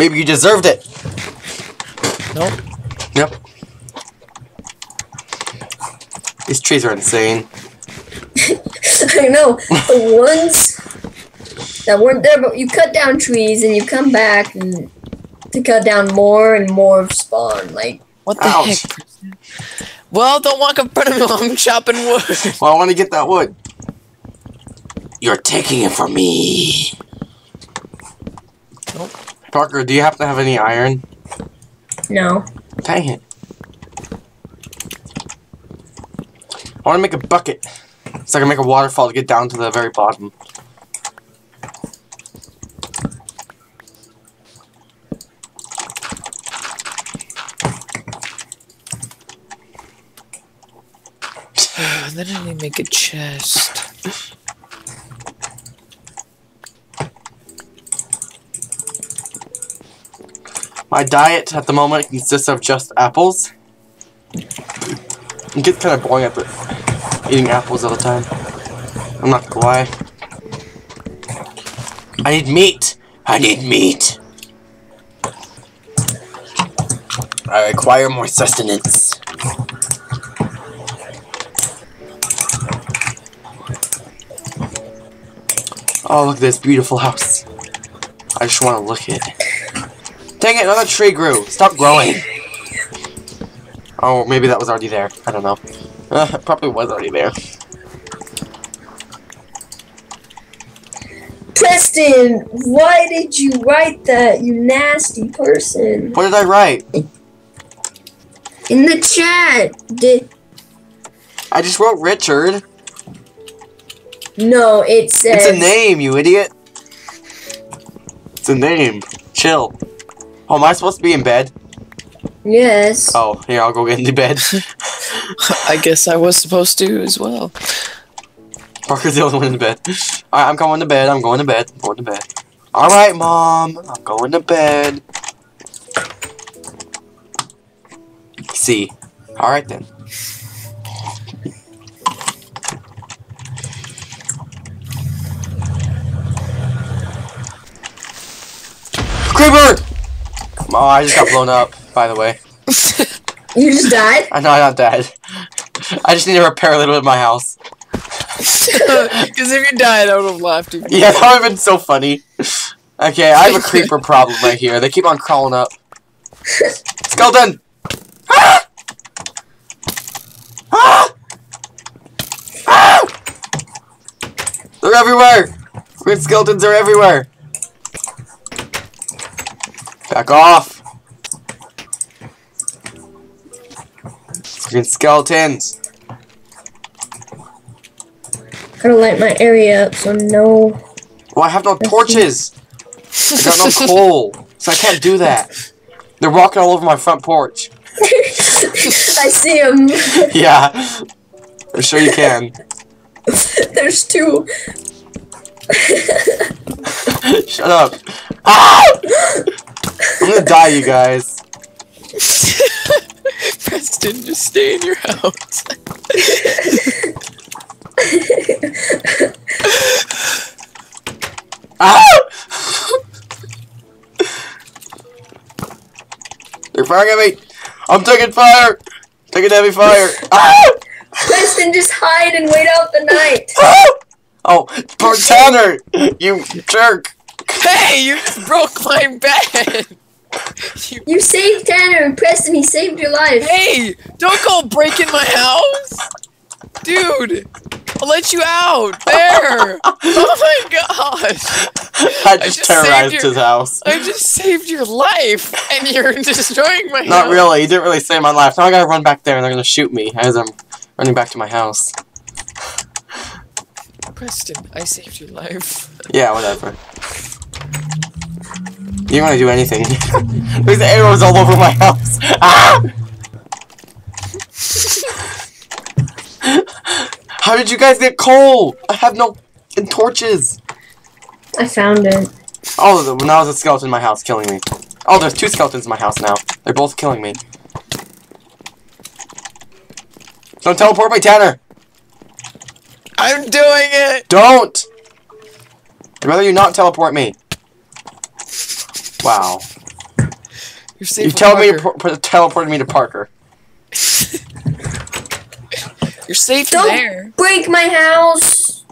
Maybe you deserved it. Nope. Yep. These trees are insane. I know the ones that weren't there, but you cut down trees and you come back and to cut down more and more of spawn. Like What the Ouch. heck? Well, don't walk in front of me while I'm chopping wood. Well, I want to get that wood. You're taking it from me. Nope. Parker, do you happen to have any iron? no, Dang it. I want to make a bucket. So I can make a waterfall to get down to the very bottom. then I need to make a chest. My diet at the moment consists of just apples. It gets kind of boring after eating apples all the time. I'm not gonna lie. I need meat. I need meat. I require more sustenance. Oh, look at this beautiful house. I just want to look at it. Dang it, another tree grew. Stop growing. Oh, maybe that was already there. I don't know. Uh, probably was already there. Preston, why did you write that? You nasty person. What did I write? In the chat, did I just wrote Richard. no? It says It's a name, you idiot. It's a name. Chill. Oh, am I supposed to be in bed? Yes. Oh, here, I'll go get into bed. I guess I was supposed to as well. Parker's the only one in bed. Alright, I'm going to bed. I'm going to bed. I'm going to bed. Alright, Mom. I'm going to bed. See. Alright then. Creeper! Oh, I just got blown up, by the way. You just died. I know I'm not dead. I just need to repair a little bit of my house. Because if you died, I would have laughed even. Yeah, that would have been so funny. Okay, I have a creeper problem right here. They keep on crawling up. Skeleton! Ah! Ah! Ah! They're everywhere! Green skeletons are everywhere! Back off! Green skeletons! Gotta light my area up so no. Well, I have no torches! I got no coal, so I can't do that. They're walking all over my front porch. I see them. Yeah, I'm sure you can. There's two. Shut up. Ah! I'm gonna die, you guys. Preston, just stay in your house. Ah! They're firing at me. I'm taking fire. Taking heavy fire. Ah! Preston, just hide and wait out the night. Ah! Oh, poor Tanner, you jerk. Hey, you just broke my bed. You, You saved Tanner and Preston. He saved your life. hey, don't go breaking my house, dude. I'll let you out. There. Oh my gosh. I just, just terrorized saved your- his house. I just saved your life, and you're destroying my house! Not house. really. He didn't really save my life. Now I gotta run back there and they're gonna shoot me as I'm running back to my house. Preston, I saved your life. Yeah, whatever. You don't want to do anything. There's arrows all over my house. Ah! How did you guys get coal? I have no and torches. I found it. Oh, the- now there's a skeleton in my house killing me. Oh, there's two skeletons in my house now. They're both killing me. Don't teleport me, Tanner. I'm doing it. Don't! I'd rather you not teleport me. Wow. You're safe. You with tell me to Parker. put, teleport me to Parker. You're safe Don't there. break my house.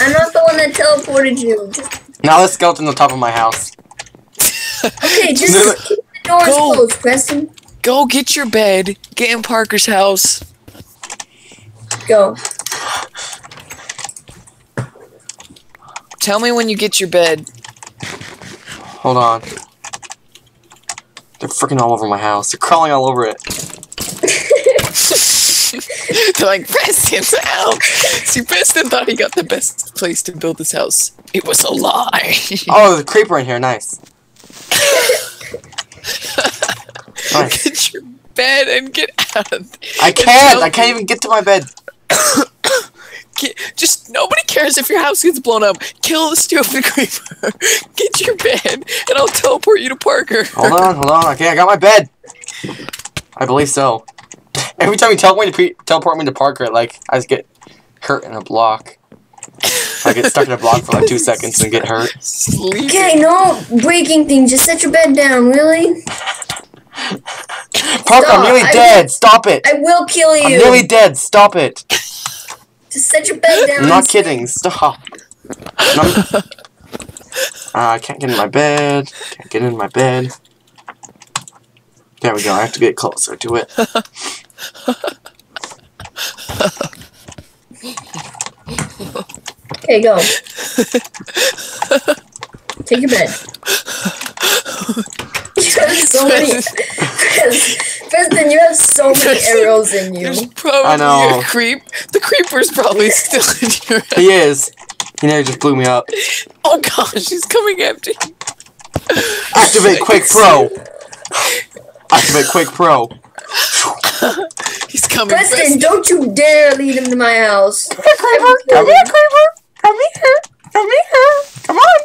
I'm not the one that teleported you. Just, Now this skeleton on the top of my house. okay, just No, no. keep the doors Go. closed, Preston. Go get your bed. Get in Parker's house. Go. Tell me when you get your bed. Hold on. They're freaking all over my house. They're crawling all over it. They're like, Preston's out. See, Preston thought he got the best place to build this house. It was a lie. Oh, there's a creeper in here. Nice. nice. get your bed and get out of there. I can't. I can't even get to my bed. Get, just nobody cares if your house gets blown up. Kill the stupid creeper. Get your bed, and I'll teleport you to Parker. Hold on, hold on. Okay, I got my bed. I believe so. Every time you teleport me to, teleport me to Parker, like I just get hurt in a block. I get stuck in a block for like two seconds and get hurt. Sleep. Okay, no breaking things. Just set your bed down, really. Parker, I'm Stop, nearly I- dead. Stop it. I will kill you. I'm you. nearly dead. Stop it. Just set your bed down. I'm not kidding. Stop. No. Uh, I can't get in my bed. Can't get in my bed. There we go. I have to get closer to it. Okay, go. Take your bed. You have so many. Preston, you have so many arrows in you. There's probably I know. a creep. The creeper's probably still in your. He is. He nearly just blew me up. Oh gosh, he's coming after you. Activate Quake Pro. Activate Quake Pro. He's coming. Preston, don't you dare lead him to my house. Come here, Creeper. Come here. Come here. Come on.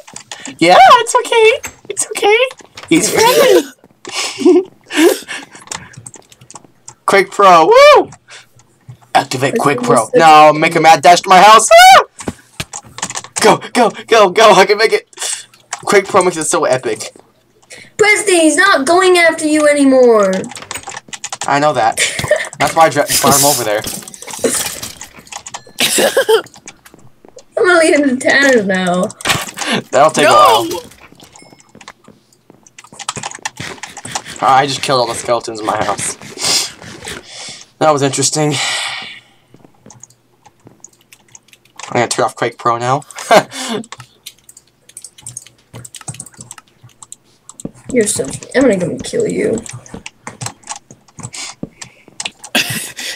Yeah, oh, it's okay. It's okay. He's friendly. Quake Pro. Woo! Activate Quake Pro. Now make a mad dash to my house. Ah! Go, go, go, go. I can make it. Quake Pro makes it so epic. Preston, he's not going after you anymore. I know that. That's why I dra- brought him over there. I'm gonna lead him to Tanner now. That'll take a while. No. Ah, I just killed all the skeletons in my house. That was interesting. I'm gonna turn off Quake Pro now. You're so. I'm gonna go and kill you.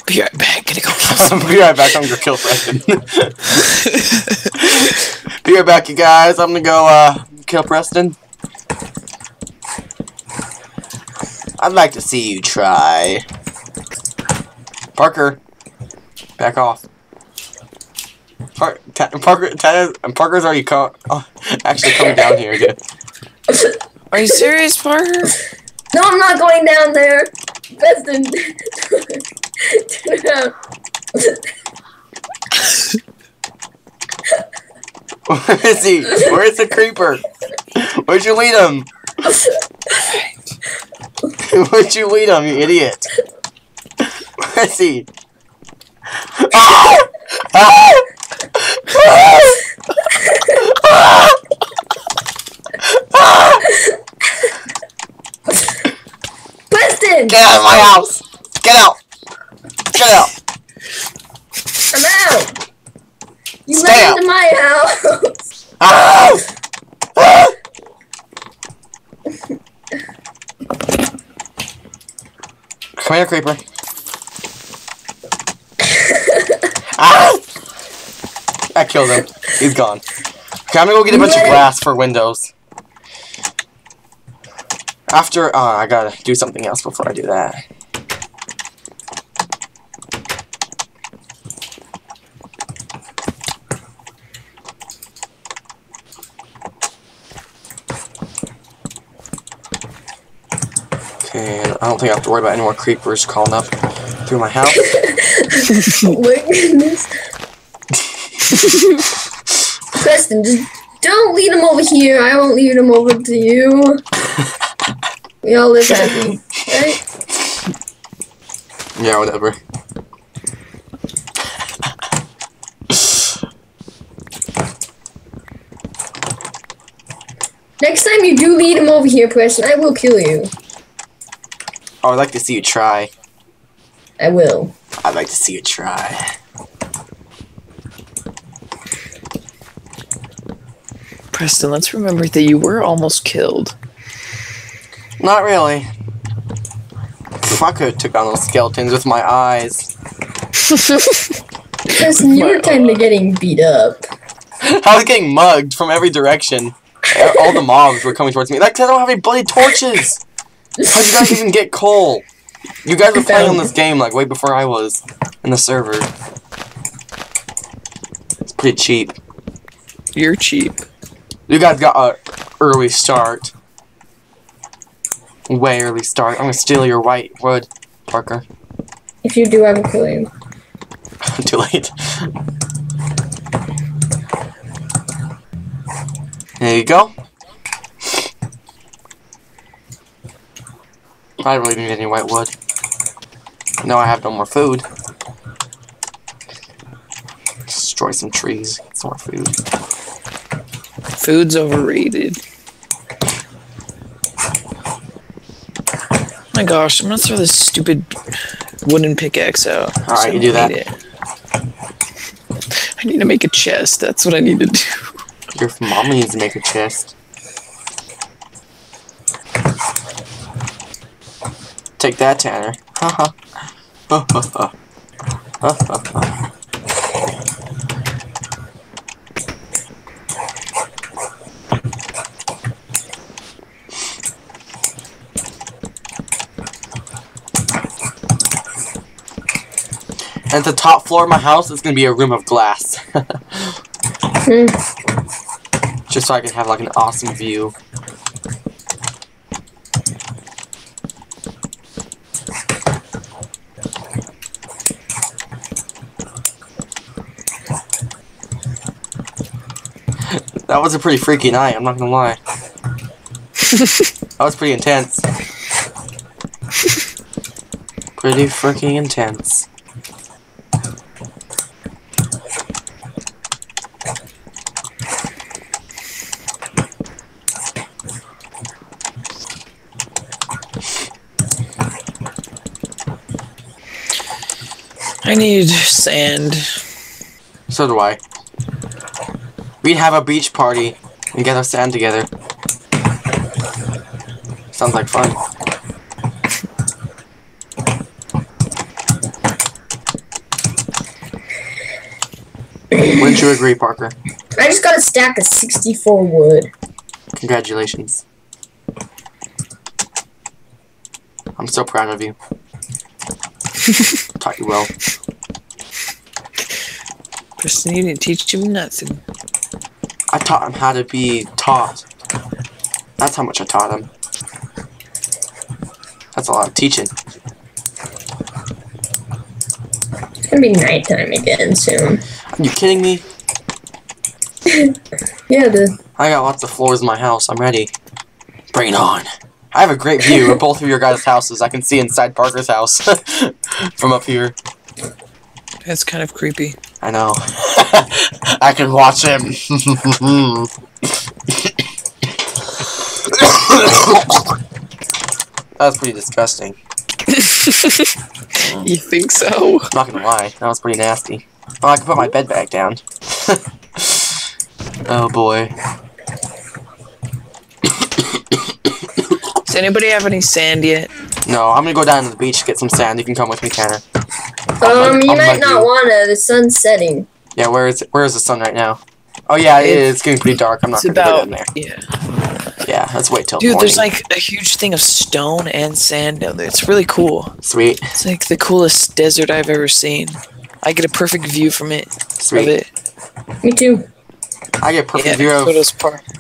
Be right back. Gonna go kill some. Be right back. I'm gonna kill Preston. Be right back, you guys. I'm gonna go uh, kill Preston. I'd like to see you try. Parker, back off. Par- Ta- Parker, Ta- Parker's already co- oh, actually coming down here again. Are you serious, Parker? No, I'm not going down there. Preston. Turn. Where is he? Where's the creeper? Where'd you lead him? Where'd you lead him, you idiot? Where is he? Ah! Ah! Preston! Get out of my house! Get out! Get out! I'm out! You Stay let out. into my house! Ah! Ah! Come here, creeper. ah! I killed him. He's gone. Okay, I'm gonna go get a bunch of glass for windows. After, uh, I gotta do something else before I do that. Okay, I don't think I have to worry about any more creepers crawling up through my house. oh my goodness. Preston, just don't lead him over here. I won't lead him over to you. We all live happy, right? Yeah, whatever. Next time you do lead him over here, Preston, I will kill you. Oh, I would like to see you try. I will. I'd like to see you try. Preston, let's remember that you were almost killed. Not really. I could have took on those skeletons with my eyes. Preston, you My were kind of getting beat up. I was getting mugged from every direction. All the mobs were coming towards me. Like, I don't have any bloody torches. How'd you guys even get coal? You guys were playing on this game like way before I was in the server. It's pretty cheap. You're cheap. You guys got a early start. Way early start. I'm gonna steal your white wood, Parker. If you do, I will kill you. Too late. There you go. I don't really need any white wood. No, I have no more food. Destroy some trees. Get some more food. Food's overrated. Oh my gosh, I'm gonna throw this stupid wooden pickaxe out. All right, I you do that. it. I need to make a chest. That's what I need to do. Your mom needs to make a chest. Take that, Tanner. Haha. Ha ha. And the top floor of my house is gonna be a room of glass. Hmm. Just so I can have like an awesome view. That was a pretty freaky night, I'm not gonna lie. that was pretty intense. Pretty freaking intense. I need sand. So do I. We'd have a beach party and get our sand together. Sounds like fun. Wouldn't you agree, Parker? I just got a stack of 64 wood. Congratulations. I'm so proud of you. Taught you well. Preston, you didn't teach him nothing. I taught him how to be taught. That's how much I taught him. That's a lot of teaching. It's gonna be nighttime again soon. Are you kidding me? Yeah, the I got lots of floors in my house. I'm ready. Bring it on. I have a great view of both of your guys' houses. I can see inside Parker's house from up here. That's kind of creepy. I know. I can watch him. that was pretty disgusting. You think so? I'm not gonna lie. That was pretty nasty. Oh, I can put my bed back down. oh boy. Does anybody have any sand yet? No, I'm gonna go down to the beach get some sand. You can come with me, Tanner. um, mug- you I'll might mug not you. wanna. The sun's setting. Yeah, where is it? Where is the sun right now? Oh yeah, it It's- getting pretty dark. I'm not gonna get about in there. yeah. Yeah, let's wait till Dude, morning. there's like a huge thing of stone and sand down there. It's really cool. sweet, It's like the coolest desert I've ever seen. I get a perfect view from it. Of sweet. it. Me too. I get perfect Yeah, view of so does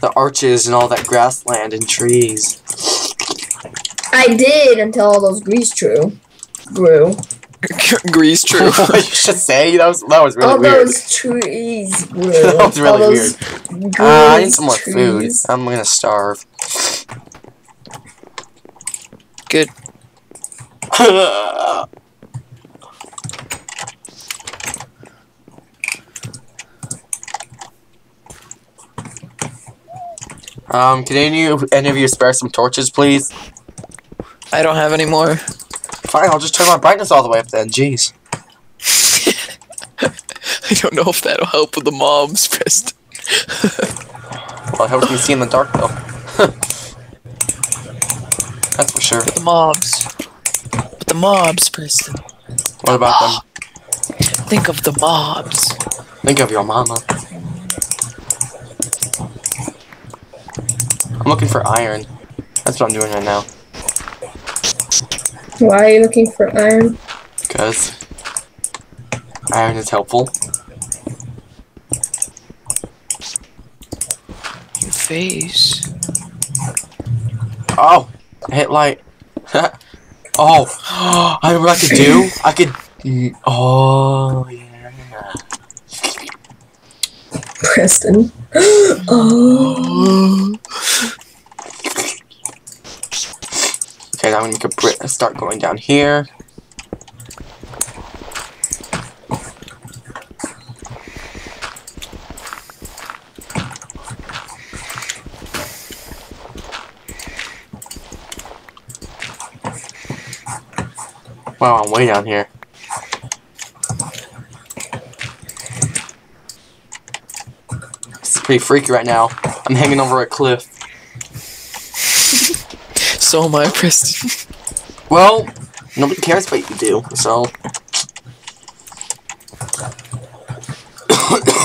the arches and all that grassland and trees. I did until all those grease true grew. Grease true. what you should say? That was that was really all weird. All those trees grew. That was all really those Uh, I need some more trees. food. I'm gonna starve. Good. um, can any of, any of you spare some torches, please? I don't have any more. Fine, I'll just turn my brightness all the way up then. Jeez. I don't know if that'll help with the mobs, Preston. Well, it helps me see in the dark, though. That's for sure. With the mobs. With the mobs, Preston. What about them? Think of the mobs. Think of your mama. I'm looking for iron. That's what I'm doing right now. Why are you looking for iron? Because iron is helpful. Your face. Oh, hit light. oh, I know what I could do. I could. mm, Oh yeah. Preston. oh. Okay, I'm a bri- start going down here. Wow, I'm way down here. It's pretty freaky right now. I'm hanging over a cliff. So am I, Preston. Well, nobody cares what you do, so.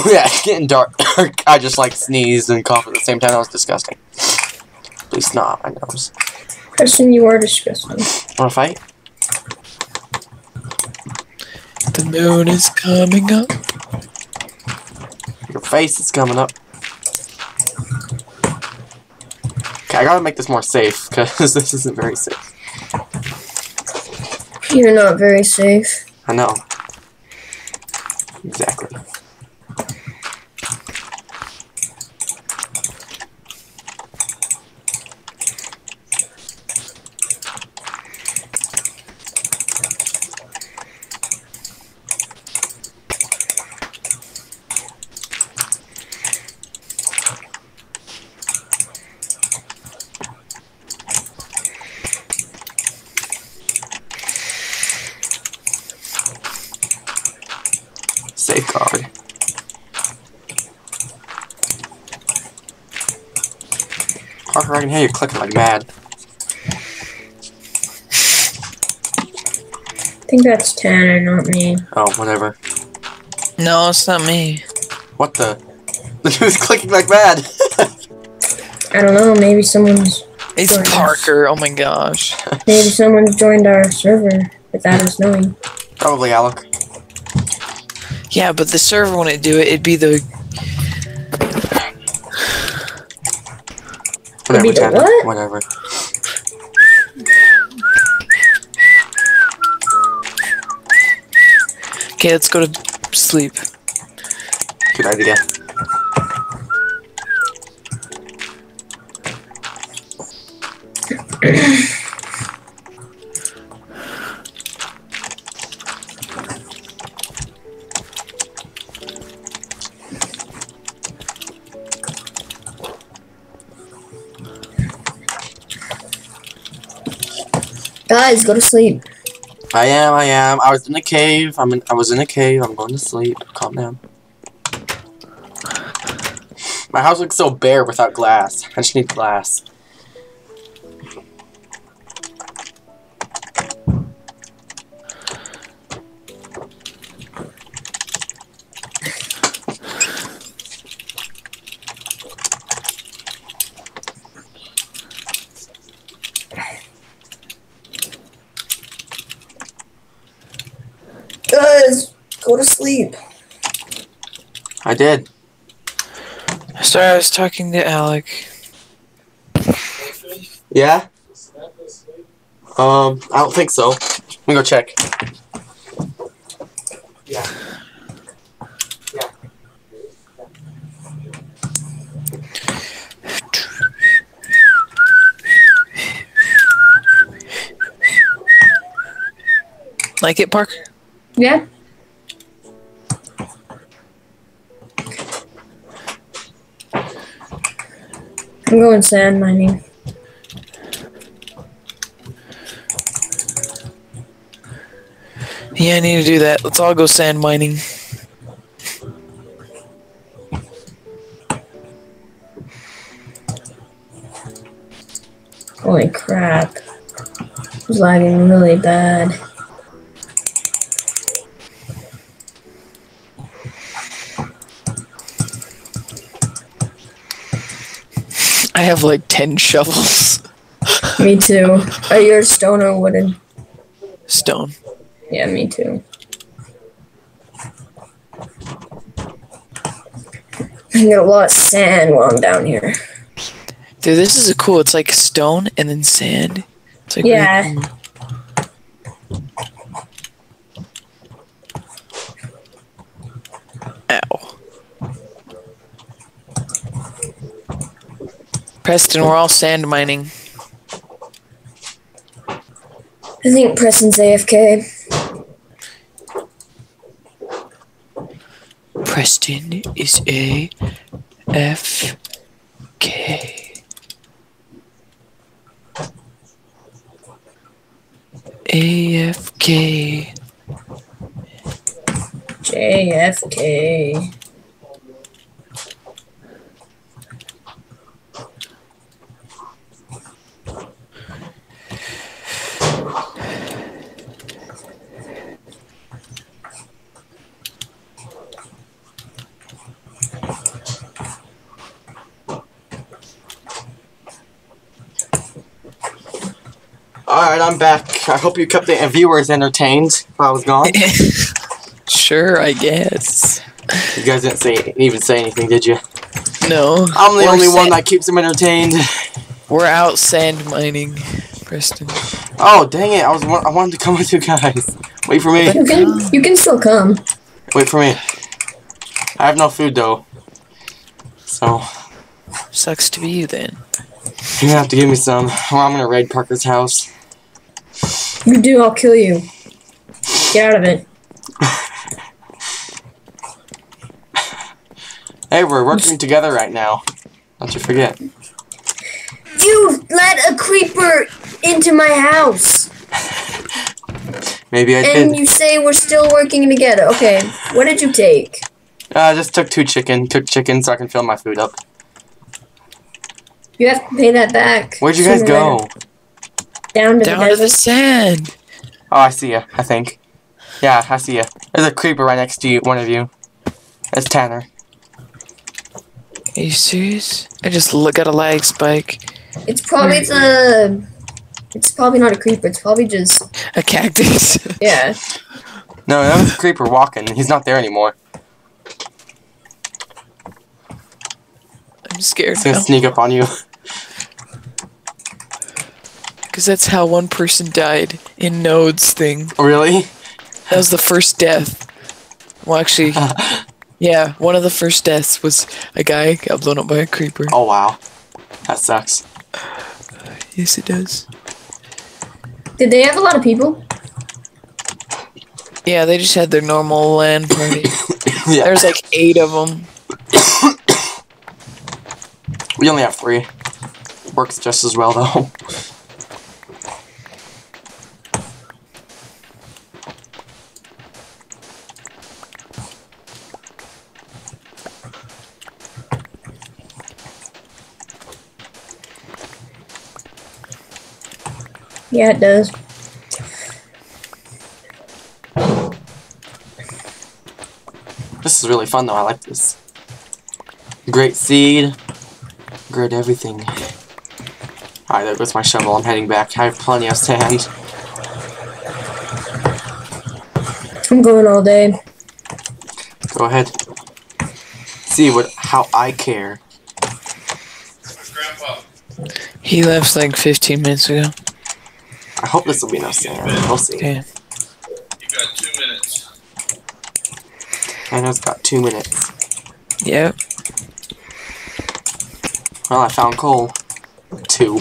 yeah, it's getting dark. I just like sneezed and coughed at the same time. That was disgusting. Please not my nose. Preston, you are disgusting. Wanna fight? The moon is coming up. Your face is coming up. Okay, I gotta make this more safe, because this isn't very safe. You're not very safe. I know. Exactly. Safeguard. Parker, I can hear you clicking like mad. I think that's Tanner, not me. Oh, whatever. No, it's not me. What the? The dude's clicking like mad. I don't know, maybe someone's It's Join us. Parker. Oh my gosh. maybe someone's joined our server without us knowing. Probably Alec. Yeah, but the server wouldn't do it. It'd be the Whatever, be the what? Whatever. Okay, let's go to sleep. Good idea. Guys, go to sleep. I am, I am. I was in a cave. I'm in, I was in a cave. I'm going to sleep. Calm down. My house looks so bare without glass. I just need glass. Go to sleep. I did. Sorry, I was talking to Alec. Yeah? Um, I don't think so. Let me go check. Yeah. Yeah. Like it, Parker? Yeah. I'm going sand mining. Yeah, I need to do that. Let's all go sand mining. Holy crap. It's lagging really bad. Have like 10 shovels. Me too. Are you a stone or wooden? Stone. Yeah, me too. I get a lot of sand while I'm down here. Dude, this is a cool. It's like stone and then sand. It's like really Yeah. cool. Preston, we're all sand mining. I think Preston's AFK. Preston is a F K. AFK. JFK. Alright, I'm back. I hope you kept the viewers entertained while I was gone. sure, I guess. You guys didn't say even say anything, did you? No. I'm the we're only one that keeps them entertained. We're out sand mining, Preston. Oh, dang it. I was I wanted to come with you guys. Wait for me. You can you can still come. Wait for me. I have no food though. So, Sucks to be you then. you're gonna have to give me some. Or I'm gonna raid Parker's house. If you do, I'll kill you. Get out of it. Hey, we're working together right now. Don't you forget. You let a creeper into my house, Maybe I and did. you say we're still working together. Okay, what did you take? Uh, I just took two chicken, cooked chicken so I can fill my food up. You have to pay that back. Where'd you guys go? later. Down to Down the to the sand. Oh, I see you. I think. Yeah, I see you. There's a creeper right next to you, one of you. It's Tanner. Are you serious? I just look got a lag spike. It's probably the. It's probably not a creeper. It's probably just A cactus. yeah. No, that was a creeper walking. He's not there anymore. I'm scared He's gonna now. sneak up on you. Because that's how one person died in Node's thing. really? That was the first death. Well, actually, yeah, one of the first deaths was a guy got blown up by a creeper. Oh, wow. That sucks. Yes, it does. Did they have a lot of people? Yeah, they just had their normal LAN party. yeah. There's like eight of them. We only have three. Works just as well, though. Yeah, it does. This is really fun, though. I like this. Great seed. Great everything. Alright, there goes my shovel. I'm heading back. I have plenty of sand. I'm going all day. Go ahead. See what how I care. Grandpa, He left like 15 minutes ago. I hope this will be enough sand. We'll see. Okay. you got two minutes. I know it's got two minutes. Yep. Well, I found coal. Two.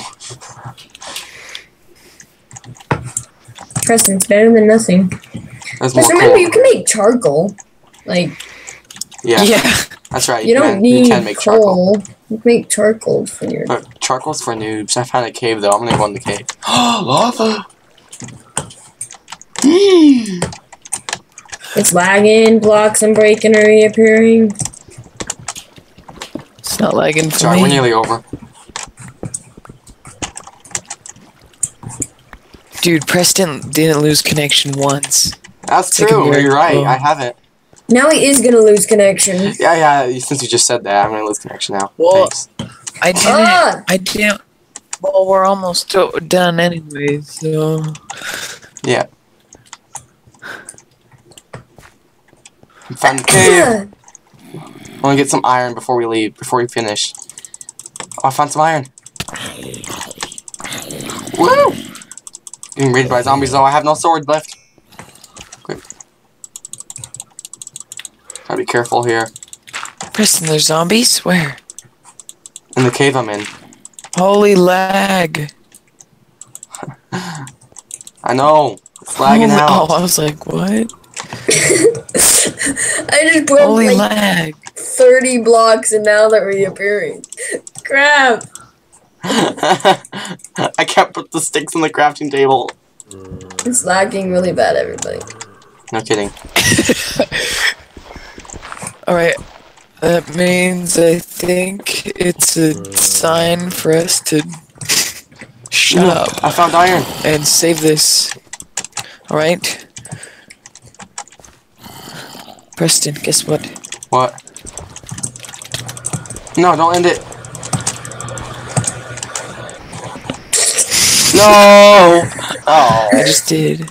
Preston, it's better than nothing. There's more Just remember, coal. you can make charcoal. Like Yeah, Yeah. that's right. you don't can, need you can make charcoal. coal. You can make charcoal for your. But charcoal's for noobs. I found a cave though. I'm gonna go in the cave. Oh lava. It's lagging. Blocks and breaking are reappearing. It's not lagging for Sorry, me. we're nearly over. Dude, Preston didn't lose connection once. That's Like a true. You're right. miracle. I haven't. Now he is gonna lose connection. Yeah, yeah. Since you just said that, I'm gonna lose connection now. Well- Thanks. I didn't. Ah! I didn't. Well, we're almost done anyway, so. Yeah. Found the cave. I want to get some iron before we leave. Before we finish. Oh, I found some iron. Woo! Getting raided by zombies though. I have no sword left. Quick. Gotta be careful here. Preston, there's zombies? Where? In the cave I'm in. Holy lag. I know. It's lagging oh, out. Oh, I was like, what? I just broke Holy like lag. 30 blocks and now they're reappearing. Crap. I can't put the sticks on the crafting table. It's lagging really bad, everybody. No kidding. Alright. That means I think it's a sign for us to shut up I found iron. and save this. Alright? Preston, guess what? What? No, don't end it. No. Oh. I just did.